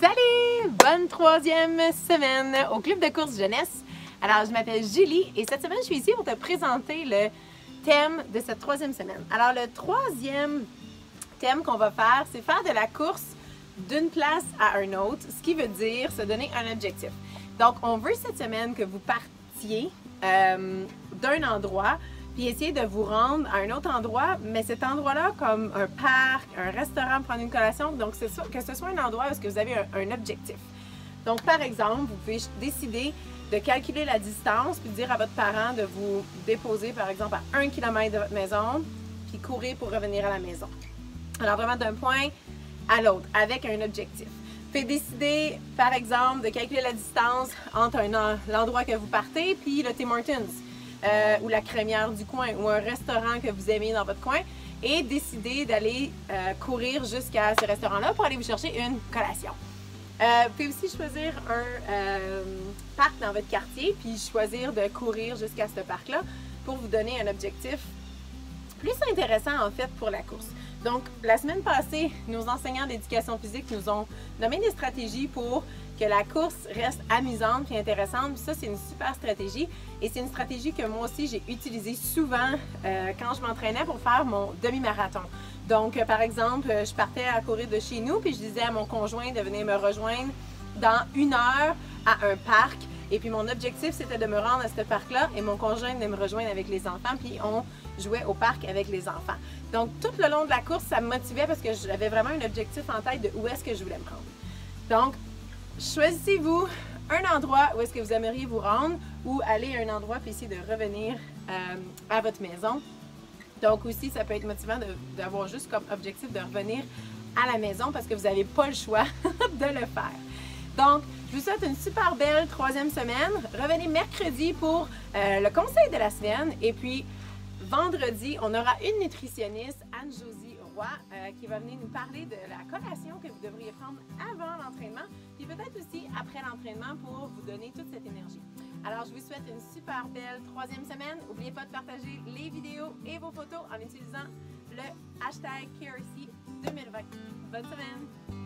Salut! Bonne troisième semaine au Club de course jeunesse. Alors, je m'appelle Julie et cette semaine, je suis ici pour te présenter le thème de cette troisième semaine. Alors, le troisième thème qu'on va faire, c'est faire de la course d'une place à un autre, ce qui veut dire se donner un objectif. Donc, on veut cette semaine que vous partiez euh, d'un endroit puis essayer de vous rendre à un autre endroit, mais cet endroit-là comme un parc, un restaurant, prendre une collation, donc c'est que ce soit un endroit où que vous avez un, objectif. Donc par exemple, vous pouvez décider de calculer la distance puis dire à votre parent de vous déposer par exemple à un kilomètre de votre maison puis courir pour revenir à la maison. Alors vraiment d'un point à l'autre avec un objectif. Faites décider par exemple de calculer la distance entre l'endroit que vous partez puis le Tim Hortons. Euh, ou la crémière du coin ou un restaurant que vous aimez dans votre coin et décider d'aller euh, courir jusqu'à ce restaurant-là pour aller vous chercher une collation. Euh, vous pouvez aussi choisir un parc dans votre quartier puis choisir de courir jusqu'à ce parc-là pour vous donner un objectif plus intéressant en fait pour la course. Donc, la semaine passée, nos enseignants d'éducation physique nous ont nommé des stratégies pour que la course reste amusante et intéressante. ça, c'est une super stratégie. Et c'est une stratégie que moi aussi, j'ai utilisée souvent euh, quand je m'entraînais pour faire mon demi-marathon. Donc, euh, par exemple, je partais à courir de chez nous, puis je disais à mon conjoint de venir me rejoindre dans une heure à un parc. Et puis mon objectif, c'était de me rendre à ce parc-là et mon conjoint de me rejoindre avec les enfants. Puis on jouait au parc avec les enfants. Donc tout le long de la course, ça me motivait parce que j'avais vraiment un objectif en tête de où est-ce que je voulais me rendre. Donc choisissez-vous un endroit où est-ce que vous aimeriez vous rendre ou aller à un endroit puis essayer de revenir euh, à votre maison. Donc aussi, ça peut être motivant d'avoir juste comme objectif de revenir à la maison parce que vous n'avez pas le choix de le faire. Donc, je vous souhaite une super belle troisième semaine. Revenez mercredi pour euh, le conseil de la semaine et puis vendredi, on aura une nutritionniste, Anne-Josie euh, qui va venir nous parler de la collation que vous devriez prendre avant l'entraînement, peut-être aussi après l'entraînement pour vous donner toute cette énergie. Alors, je vous souhaite une super belle troisième semaine. N'oubliez pas de partager les vidéos et vos photos en utilisant le hashtag KRC 2020. Bonne semaine!